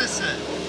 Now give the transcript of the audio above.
neredesin?